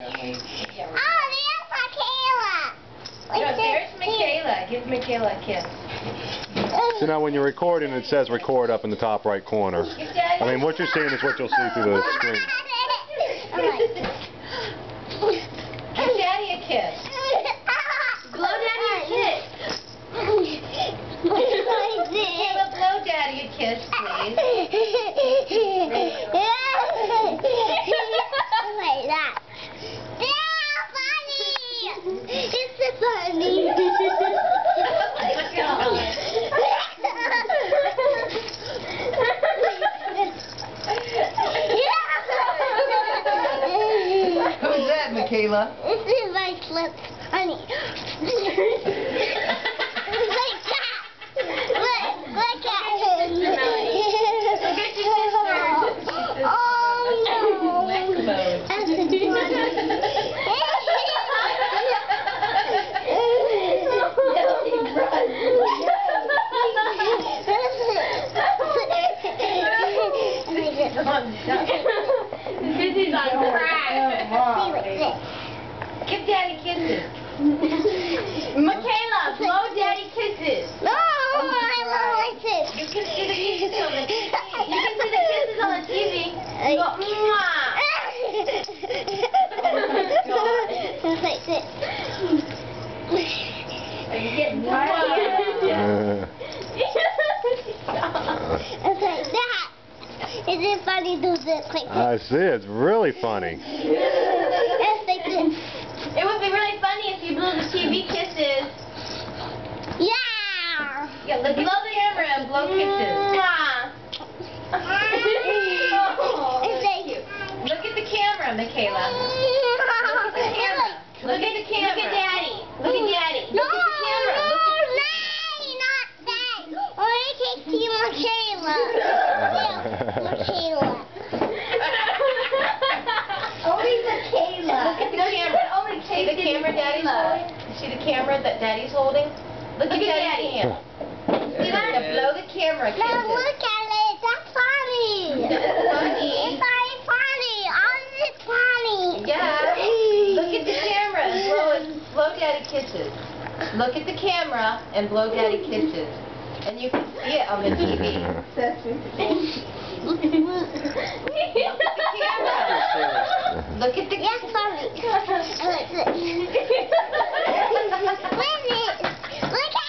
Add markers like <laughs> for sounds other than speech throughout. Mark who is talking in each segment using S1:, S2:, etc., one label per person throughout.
S1: Oh, there's Michaela.
S2: No, there's Michaela. Give Michaela a kiss.
S3: So now when you're recording, it says record up in the top right corner. I mean, what you're seeing is what you'll see through the screen.
S2: Give Daddy a kiss. Blow Daddy a kiss. Michaela, blow Daddy a kiss, please. <laughs>
S1: like that. Yeah, funny. It's funny.
S4: Who's that, Michaela?
S1: This is my slip, honey. like that. Look, look at him. Oh no.
S2: Wax mode.
S1: That's
S2: Busy on crack. Give Daddy kisses. Michaela, blow Daddy kisses.
S1: No, I don't like this.
S2: You can see the kisses on the TV. You can see the kisses on the TV. Go, mwah.
S1: It's like this.
S2: Are you getting tired?
S3: Uh,
S1: It's like that. Is it funny to do this like this?
S3: I see. It's really funny.
S1: It's like this.
S2: It would be really funny if you blew the TV kisses.
S1: Yeah.
S2: Yeah, look, blow the camera and blow kisses. Mwah.
S1: It's like
S2: Look at the camera, Michaela. Look at the camera. Look at the camera. Look at Daddy. Look at Daddy.
S1: No,
S2: Look at the camera.
S1: no,
S2: Look
S1: Daddy, not that. Only take Team Michaela. Yeah, Michaela. Only Michaela.
S2: Look at the camera.
S1: Only
S2: See the camera Daddy's holding? See the camera that Daddy's holding? Look at Daddy's hand. See that? Now blow the camera
S1: Now
S2: kisses.
S1: look at it. That's funny.
S2: That's funny.
S1: It's very funny. All this funny.
S2: Yeah. Look at the camera and blow it. Blow Daddy kisses. Look at the camera and blow Daddy kisses. And you can see it on the TV. <laughs> Look at the camera. Look at the
S1: Yes, funny. I like this. Wait a minute. Look at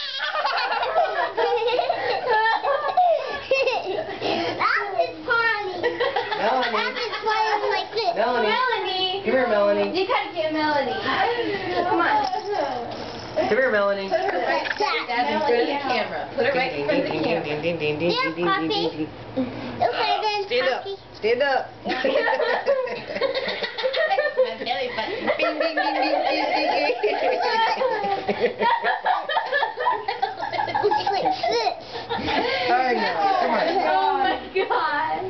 S1: That is funny. That
S4: Melanie.
S1: is funny like this.
S4: Melanie.
S2: Melanie.
S4: Come here, Melanie.
S2: You gotta get Melanie. Come on.
S4: Come here, Melanie.
S2: Put her right Dad, in front of the camera. Put her right in front of the camera.
S1: Yeah, Poppy. Okay, then,
S4: Stand up. Stand up.
S2: My belly button.
S4: Bing, bing, bing, bing, bing, bing, bing.
S1: It's like this.
S4: All right, now, come on.
S2: Oh my god.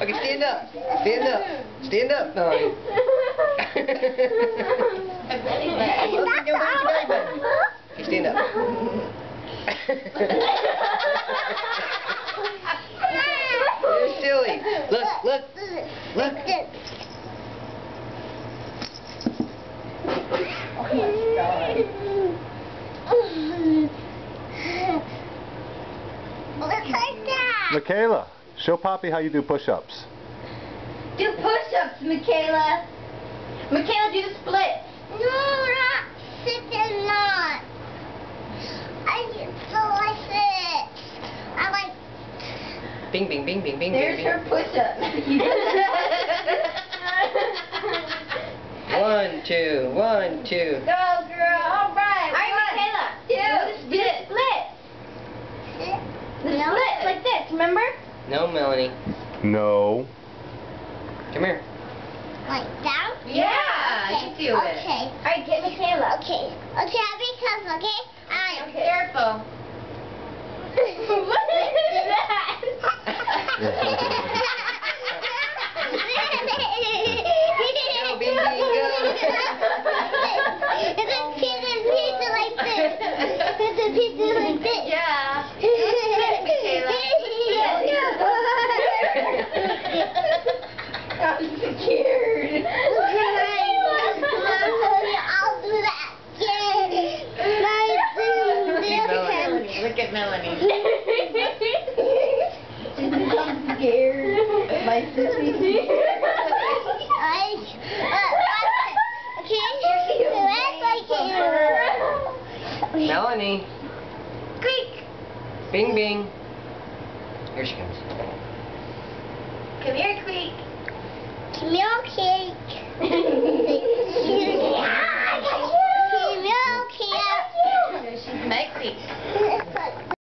S4: Okay, stand up. Stand up. Stand up. Look button. Okay, stand up. You're silly. Look, look, look.
S1: Looks like that.
S3: Michaela, show Poppy how you do push-ups.
S2: Do push-ups, Michaela. Michaela, do the splits.
S1: No, not sit and not. I just don't like this. I like.
S4: Bing, bing, bing, bing, bing,
S2: There's
S4: bing,
S2: her push-up. <laughs>
S4: One, two, one, two.
S2: Go, girl. All right. All right, Michaela. Do the split. Split. The
S1: No.
S2: split, like this, remember?
S4: No, Melanie.
S3: No.
S4: Come here.
S1: Like that?
S2: Yeah, you do it.
S1: Okay.
S2: All right, get Michaela.
S1: Okay. Okay, I'll be close, okay? Alright.
S2: Careful. <laughs> what is that? <laughs>
S4: Go, Bing, Bing, go.
S1: It's a pizza, pizza like this. It's a pizza like this.
S2: Yeah. Split, Michaela. Split. At Melanie.
S1: I'm scared.
S2: My sissy.
S1: I, uh, okay, so act like it.
S4: Melanie.
S1: Creek.
S4: Bing bing. Here she comes.
S2: Come here, Creek.
S1: Milkshake. <laughs> Milkshake.
S2: Hi, Creek.